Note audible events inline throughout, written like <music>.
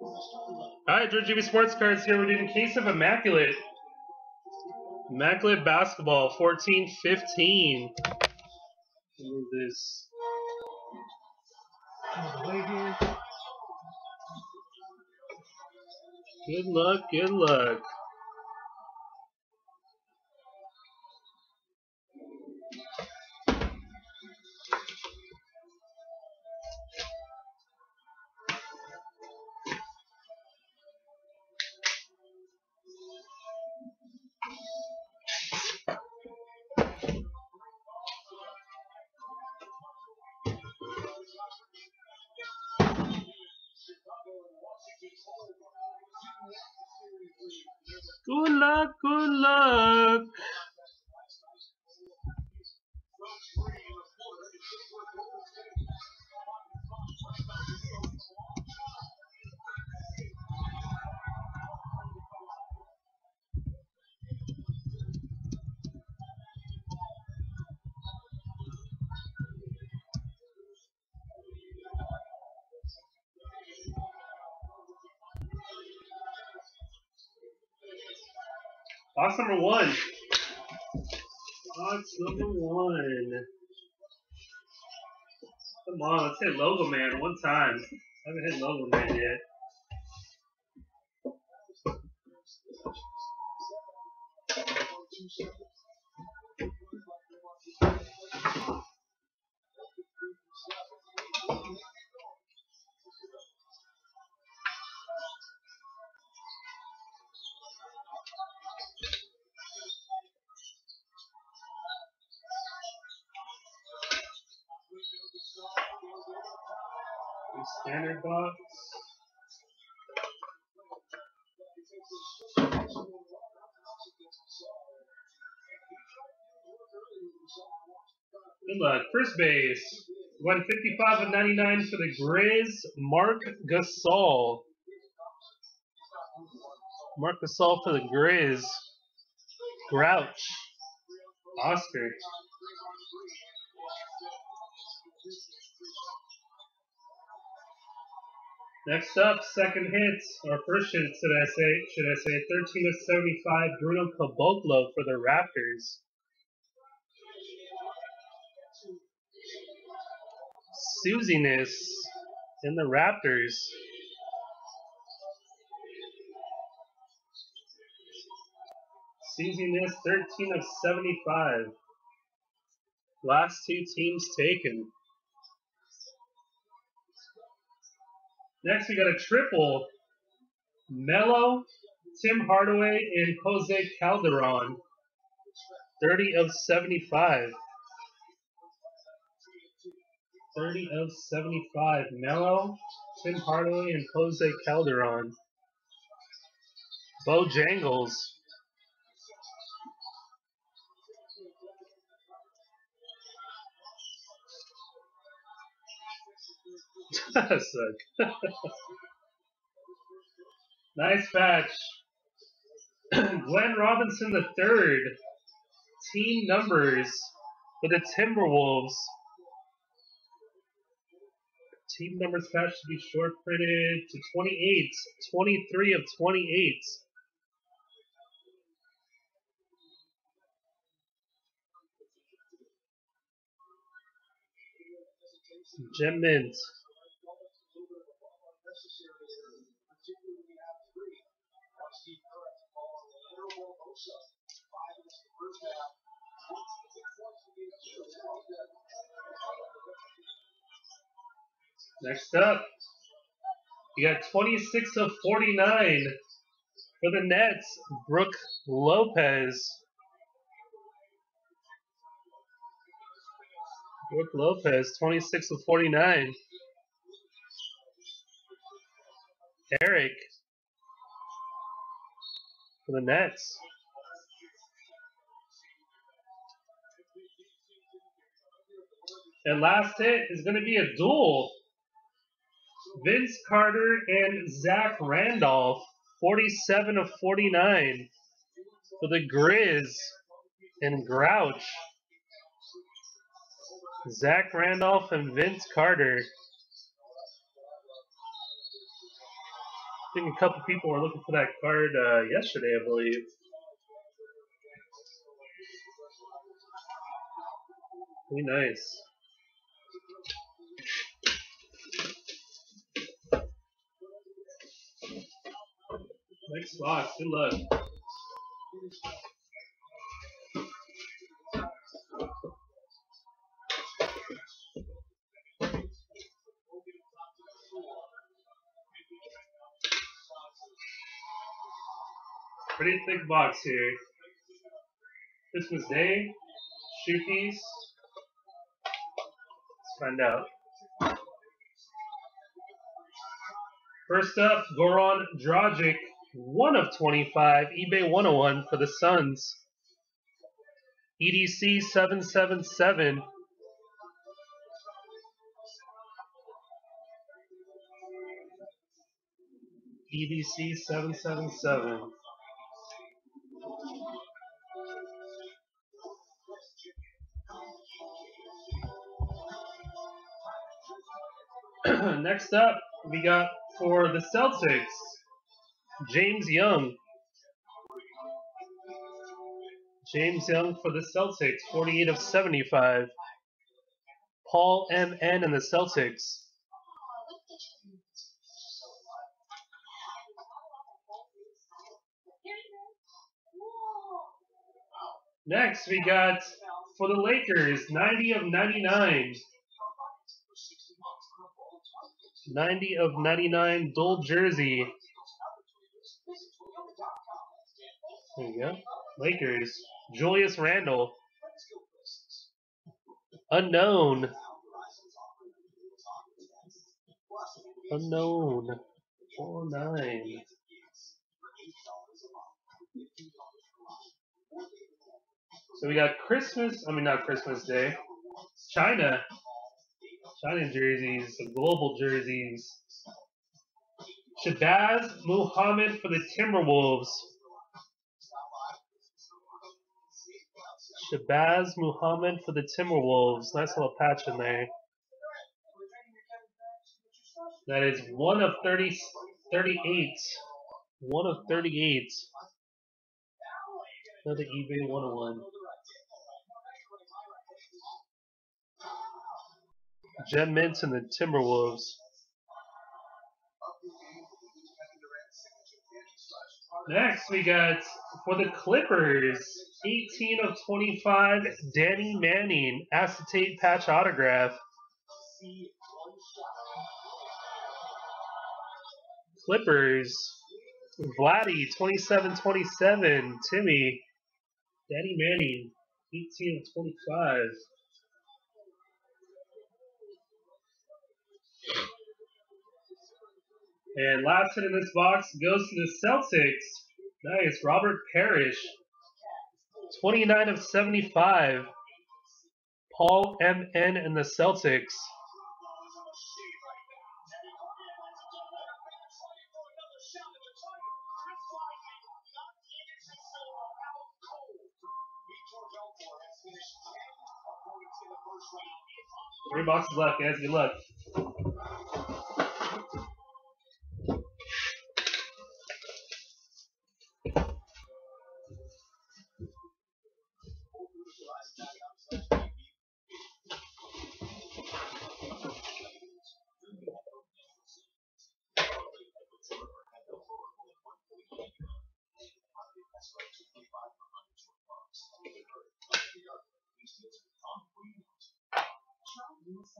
All right, George Jimmy Sports Cards here. We're doing a case of Immaculate. Immaculate Basketball, 14-15. Move this. Good luck, good luck. Luck, good luck. Box number one. Box number one. Come on, let's hit Logo Man one time. I haven't hit Logo Man yet. Standard box. Good luck. First base. 155 of 99 for the Grizz. Marc Gasol. Marc Gasol for the Grizz. Grouch. Oscar. Next up, second hit, or first hit, should I say? Should I say 13 of 75, Bruno Caboclo for the Raptors. Susiness in the Raptors. Susiness 13 of 75. Last two teams taken. Next, we got a triple. Melo, Tim Hardaway, and Jose Calderon. 30 of 75. 30 of 75. Melo, Tim Hardaway, and Jose Calderon. Bojangles. Nice patch. <clears throat> Glenn Robinson the third. Team numbers for the Timberwolves. Team numbers patch to be short printed to 28. 23 of 28. Gem Mint. Next up, you got 26 of 49 for the Nets, Brook Lopez. Brook Lopez, 26 of 49. Eric for the Nets. And last hit is going to be a duel. Vince Carter and Zach Randolph, 47 of 49 for the Grizz and Grouch. Zach Randolph and Vince Carter. I think a couple people were looking for that card uh, yesterday, I believe. Pretty nice. Next box. Good luck. Pretty thick box here. Christmas Day, shoe piece. Let's find out. First up, Goran Dragic, 1 of 25, eBay 101 for the Suns. EDC 777. EDC 777. <clears throat> Next up, we got for the Celtics, James Young. James Young for the Celtics, 48 of 75. Paul M.N. and the Celtics. Next, we got for the Lakers, 90 of 99. 90 of 99 dual jersey. There you go. Lakers. Julius Randle. Unknown. Unknown. 4 9. So we got Christmas, I mean not Christmas Day. China. China jerseys, some global jerseys. Shabazz Muhammad for the Timberwolves. Shabazz Muhammad for the Timberwolves. Nice little patch in there. That is one of 30, 38. One of 38. Another eBay 101. Jen Mintz and the Timberwolves. Next, we got for the Clippers, 18 of 25, Danny Manning, acetate patch autograph. Clippers, Vladdy, 27 27, Timmy, Danny Manning, 18 of 25. And last hit in this box goes to the Celtics. Nice. Robert Parish. 29 of 75. Paul M.N. and the Celtics. Three boxes left, guys. Good luck.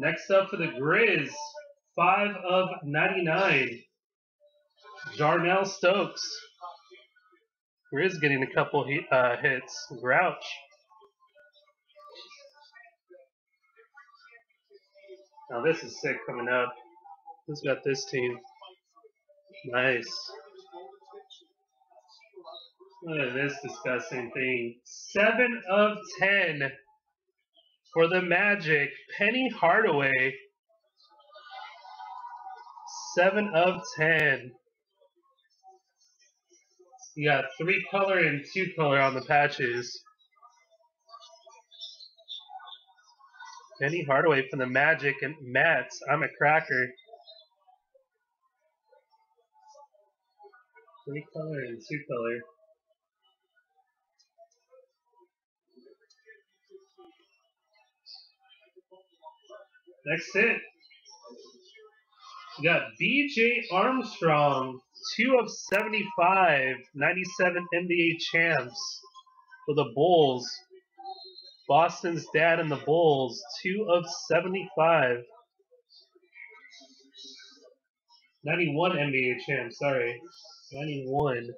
Next up for the Grizz, 5 of 99. Jarnell Stokes. Grizz getting a couple uh, hits. Grouch. Now this is sick coming up. Who's got this team? Nice. Look at this disgusting thing. Seven of ten for the Magic. Penny Hardaway. Seven of ten. You got three color and two color on the patches. Penny Hardaway from the Magic and Mats. I'm a cracker. Three color and two color. Next hit. We got BJ Armstrong, 2 of 75, 97 NBA champs for the Bulls. Boston's dad and the Bulls, 2 of 75. 91 NBA champs, sorry. 91.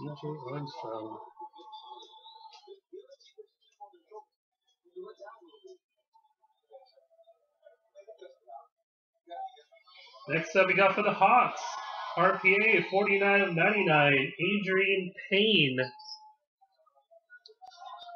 BJ Armstrong. Next up, we got for the Hawks, RPA 49 of 99, Adreian Payne.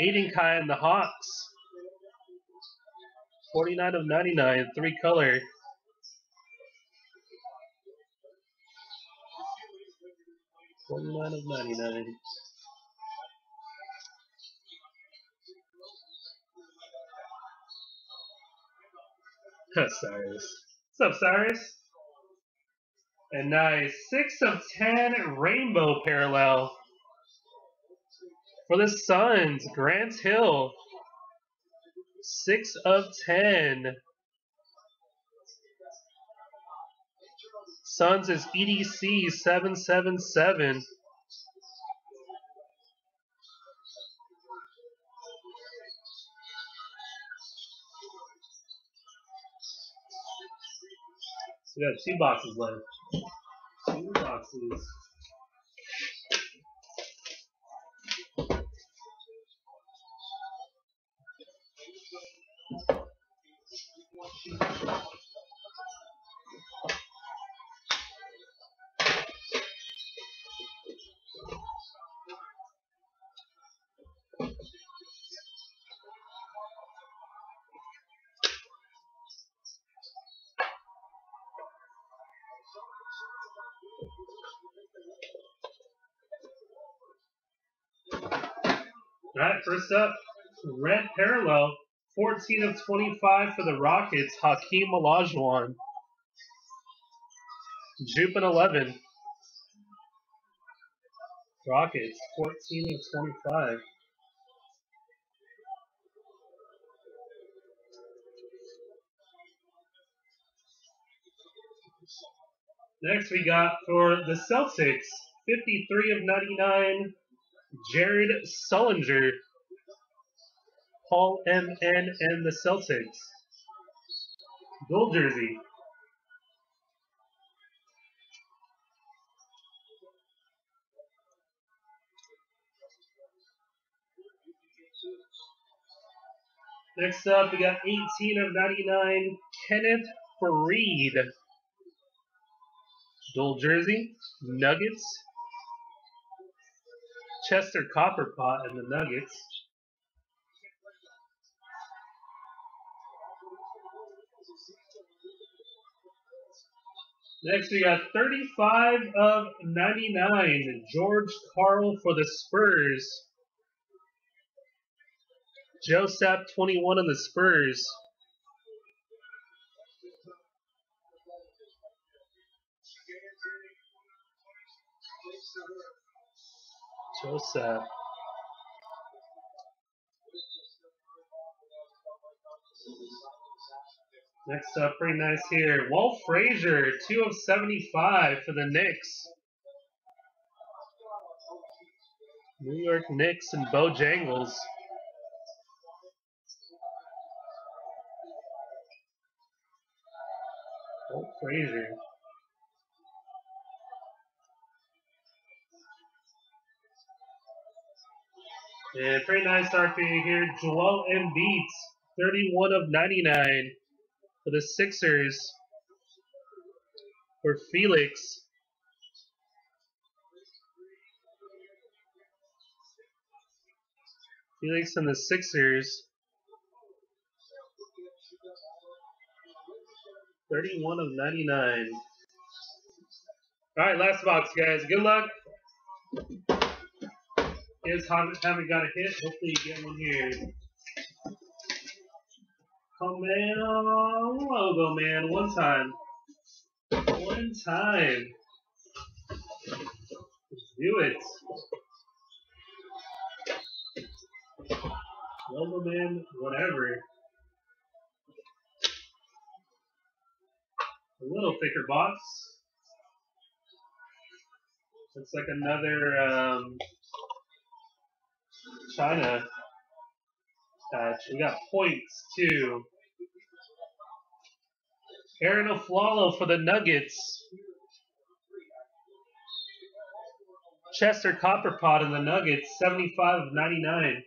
Aiden Kai and the Hawks. 49 of 99, three color. Forty-nine of ninety-nine. Cyrus. What's up, Cyrus? And nice. Six of ten rainbow parallel. For the Suns, Grant Hill. Six of ten. Suns is EDC 777. So we got two boxes left. Two boxes. All right, first up, red parallel, 14 of 25 for the Rockets, Hakeem Olajuwon. Jupe and 11. Rockets, 14 of 25. Next, we got for the Celtics, 53 of 99, Jared Sullinger, Paul M. N. and the Celtics. Gold jersey. Next up, we got 18 of 99, Kenneth Faried. Gold jersey, Nuggets, Chester Copperpot and the Nuggets. Next, we got 35 of 99, George Karl for the Spurs. Joe Sapp, 21 on the Spurs. Joseph. Next up, pretty nice here. Walt Frazier, 2 of 75 for the Knicks. New York Knicks and Bojangles. Walt Frazier. And pretty nice RPA here. Joel Embiid, 31 of 99 for the Sixers for Felix. Felix and the Sixers. 31 of 99. All right, last box, guys. Good luck. Guys haven't, haven't got a hit. Hopefully you get one here. Come on, logo, man. One time. One time. Do it. Logo, man. Whatever. A little thicker box. Looks like another um, China patch. We got points too. Arron Afflalo for the Nuggets. Chester Copperpot in the Nuggets, 75 of 99.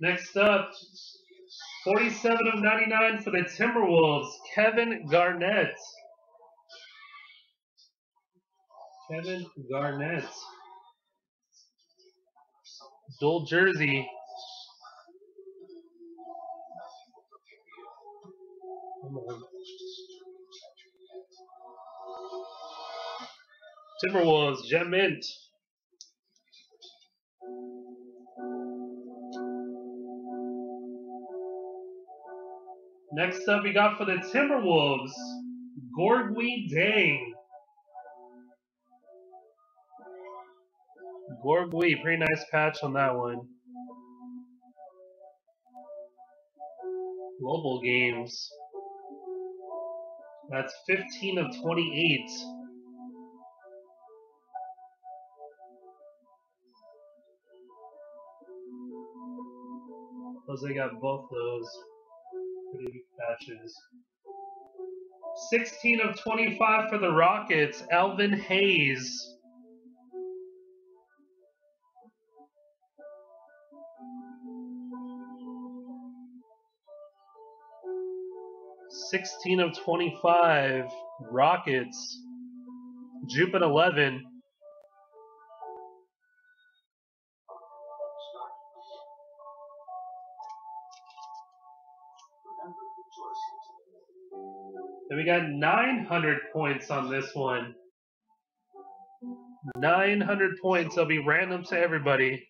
Next up, 47 of 99 for the Timberwolves, Kevin Garnett. Kevin Garnett. Dual jersey. Timberwolves, Gem Mint. Next up, we got for the Timberwolves, Gorgui Dieng. Gorgui, pretty nice patch on that one. Global games. That's 15 of 28. Jose got both those pretty patches. 16 of 25 for the Rockets, Elvin Hayes. Sixteen of twenty-five, Rockets. Jupe at eleven. And we got 900 points on this one. 900 points. They'll be random to everybody.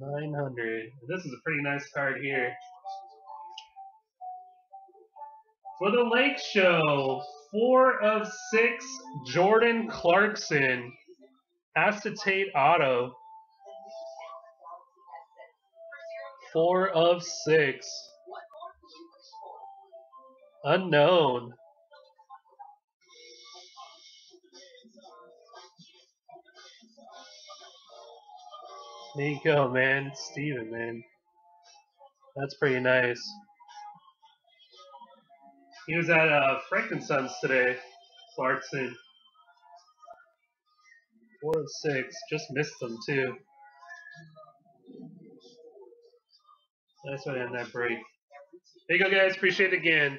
Nine hundred. This is a pretty nice card here. For the Lake Show, four of six, Jordan Clarkson, acetate auto. Four of six. Unknown. Go, man. Steven, man. That's pretty nice. He was at uh, Frankensons today, Clarkson. Four of six. Just missed them, too. Nice one on that break. There you go, guys. Appreciate it again.